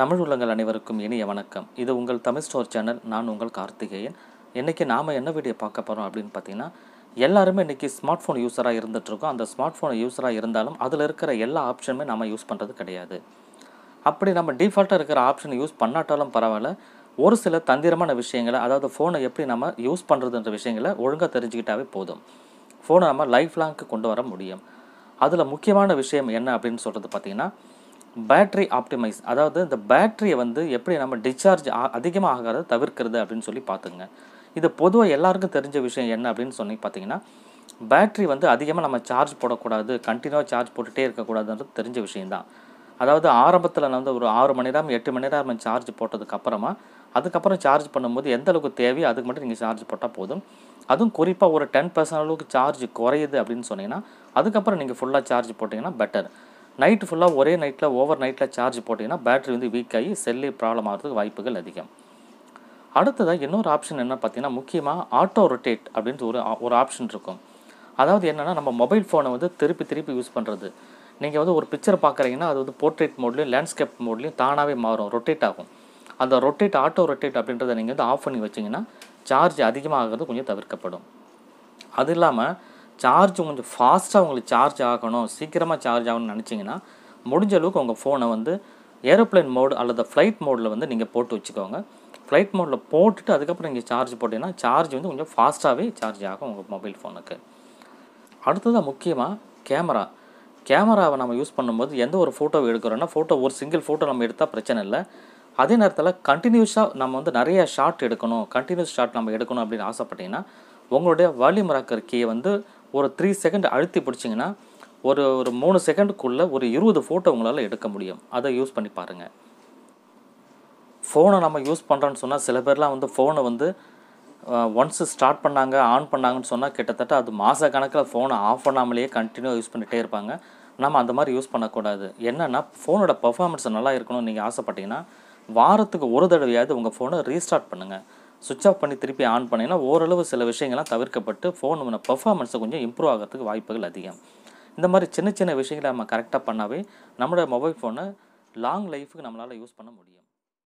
தமிழ் உள்ளங்கள் அனைவருக்கும் இனிய வணக்கம். இது உங்கள் தமிழ் ஸ்டோர் சேனல் நான் உங்கள் கார்த்திகேயன். இன்றைக்கி நாம் என்ன வீடியோ பார்க்க போகிறோம் அப்படின்னு பார்த்தீங்கன்னா எல்லாருமே இன்றைக்கி ஸ்மார்ட் ஃபோன் யூஸராக இருந்துகிட்ருக்கோம் அந்த ஸ்மார்ட் ஃபோன் யூஸராக இருந்தாலும் அதில் இருக்கிற எல்லா ஆப்ஷனுமே நம்ம யூஸ் பண்ணுறது கிடையாது. அப்படி நம்ம டிஃபால்ட்டாக இருக்கிற ஆப்ஷன் யூஸ் பண்ணாட்டாலும் பரவாயில்ல. ஒரு சில தந்திரமான விஷயங்களை அதாவது ஃபோனை எப்படி நம்ம யூஸ் பண்ணுறதுன்ற விஷயங்களை ஒழுங்காக தெரிஞ்சுக்கிட்டாவே போதும். ஃபோனை நம்ம லைஃப் லாங்க்கு கொண்டு வர முடியும். அதில் முக்கியமான விஷயம் என்ன அப்படின்னு சொல்கிறது பார்த்தீங்கன்னா பேட்ரி ஆப்டிமைஸ் அதாவது இந்த பேட்ரியை வந்து எப்படி நம்ம டிஸ்சார்ஜ் அதிகமாக ஆகாத தவிர்க்கிறது அப்படின்னு சொல்லி பார்த்துங்க. இது பொதுவாக எல்லாருக்கும் தெரிஞ்ச விஷயம் என்ன அப்படின்னு சொல்லி பார்த்தீங்கன்னா பேட்ரி வந்து அதிகமாக நம்ம சார்ஜ் போடக்கூடாது கண்டினியூவாக சார்ஜ் போட்டுகிட்டே இருக்கக்கூடாதுன்றது தெரிஞ்ச விஷயம்தான். அதாவது ஆரம்பத்தில் நான் வந்து ஒரு ஆறு மணி நேரம் எட்டு மணி நேரம் சார்ஜ் போட்டதுக்கு அப்புறமா அதுக்கப்புறம் சார்ஜ் பண்ணும்போது எந்த அளவுக்கு தேவையோ அதுக்கு மட்டும் நீங்கள் சார்ஜ் போட்டால் போதும். அதுவும் குறிப்பாக ஒரு டென் பர்சன்ட் அளவுக்கு சார்ஜ் குறையுது அப்படின்னு சொன்னீங்கன்னா அதுக்கப்புறம் நீங்கள் ஃபுல்லாக சார்ஜ் போட்டிங்கன்னா பெட்டர் நைட்டு ஃபுல்லாக ஒரே நைட்டில் ஓவர் நைட்டில் சார்ஜ் போட்டிங்கன்னா பேட்ரி வந்து வீக் ஆகி செல்லி ப்ராப்ளம் ஆகிறதுக்கு வாய்ப்புகள் அதிகம். அடுத்ததாக இன்னொரு ஆப்ஷன் என்ன பார்த்தீங்கன்னா முக்கியமாக ஆட்டோ ரொட்டேட் அப்படின்ட்டு ஒரு ஒரு ஆப்ஷன் இருக்கும். அதாவது என்னென்னா நம்ம மொபைல் ஃபோனை வந்து திருப்பி திருப்பி யூஸ் பண்ணுறது நீங்கள் வந்து ஒரு பிக்சர் பார்க்குறீங்கன்னா அது வந்து போர்ட்ரேட் மோட்லேயும் லேண்ட்ஸ்கேப் மோட்லேயும் தானாகவே மாறும் ரொட்டேட் ஆகும். அந்த ரொட்டேட் ஆட்டோ ரொட்டேட் அப்படின்றத நீங்கள் வந்து ஆஃப் பண்ணி வச்சிங்கன்னா சார்ஜ் அதிகமாகிறது கொஞ்சம் தவிர்க்கப்படும். அது இல்லாமல் சார்ஜ் கொஞ்சம் ஃபாஸ்ட்டாக உங்களுக்கு சார்ஜ் ஆகணும் சீக்கிரமாக சார்ஜ் ஆகணும்னு நினச்சிங்கன்னா முடிஞ்ச அளவுக்கு உங்கள் ஃபோனை வந்து ஏரோப்ளைன் மோடு அல்லது ஃப்ளைட் மோடில் வந்து நீங்கள் போட்டு வச்சுக்கோங்க. ஃப்ளைட் மோடில் போட்டுட்டு அதுக்கப்புறம் நீங்கள் சார்ஜ் போட்டிங்கன்னா சார்ஜ் வந்து கொஞ்சம் ஃபாஸ்ட்டாகவே சார்ஜ் ஆகும் உங்கள் மொபைல் ஃபோனுக்கு அடுத்ததாக முக்கியமாக கேமரா கேமராவை நம்ம யூஸ் பண்ணும்போது எந்த ஒரு ஃபோட்டோவை எடுக்கிறோன்னா ஃபோட்டோ ஒரு சிங்கிள் ஃபோட்டோ நம்ம எடுத்தால் பிரச்சனை இல்லை. அதே நேரத்தில் கண்டினியூஸாக நம்ம வந்து நிறைய ஷாட் எடுக்கணும். கண்டினியூஸ் ஷாட் நம்ம எடுக்கணும் அப்படின்னு ஆசைப்பட்டிங்கன்னா உங்களுடைய வால்யூம் ராக்கர் கீயை வந்து ஒரு த்ரீ செகண்ட் அழுத்தி பிடிச்சிங்கன்னா ஒரு ஒரு மூணு செகண்டுக்குள்ளே ஒரு இருபது ஃபோட்டோ உங்களால் எடுக்க முடியும். அதை யூஸ் பண்ணி பாருங்கள் ஃபோனை நம்ம யூஸ் பண்ணுறோன்னு சொன்னால் சில பேர்லாம் வந்து ஃபோனை வந்து ஒன்ஸ் ஸ்டார்ட் பண்ணாங்க ஆன் பண்ணாங்கன்னு சொன்னால் கிட்டத்தட்ட அது மாத கணக்கில் ஃபோனை ஆஃப் பண்ணாமலேயே கண்டினியூ யூஸ் பண்ணிகிட்டே இருப்பாங்க. நம்ம அந்த மாதிரி யூஸ் பண்ணக்கூடாது. என்னென்னா ஃபோனோட பர்ஃபார்மன்ஸ் நல்லா இருக்கணும்னு நீங்கள் ஆசைப்பட்டீங்கன்னா வாரத்துக்கு ஒரு தடவையாவது உங்கள் ஃபோனை ரீஸ்டார்ட் பண்ணுங்கள் சுவிச் ஆஃப் பண்ணி திருப்பி ஆன் பண்ணிங்கன்னா ஓரளவு சில விஷயங்கள்லாம் தவிர்க்கப்பட்டு ஃபோனோட பர்ஃபார்மன்ஸை கொஞ்சம் இம்ப்ரூவ் ஆகிறதுக்கு வாய்ப்புகள் அதிகம். இந்த மாதிரி சின்ன சின்ன விஷயங்களை நம்ம கரெக்டாக பண்ணாவே நம்மளோட மொபைல் ஃபோனை லாங் லைஃபுக்கு நம்மளால் யூஸ் பண்ண முடியும்.